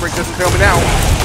Spring doesn't fail me now.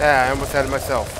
Yeah, I almost had it myself.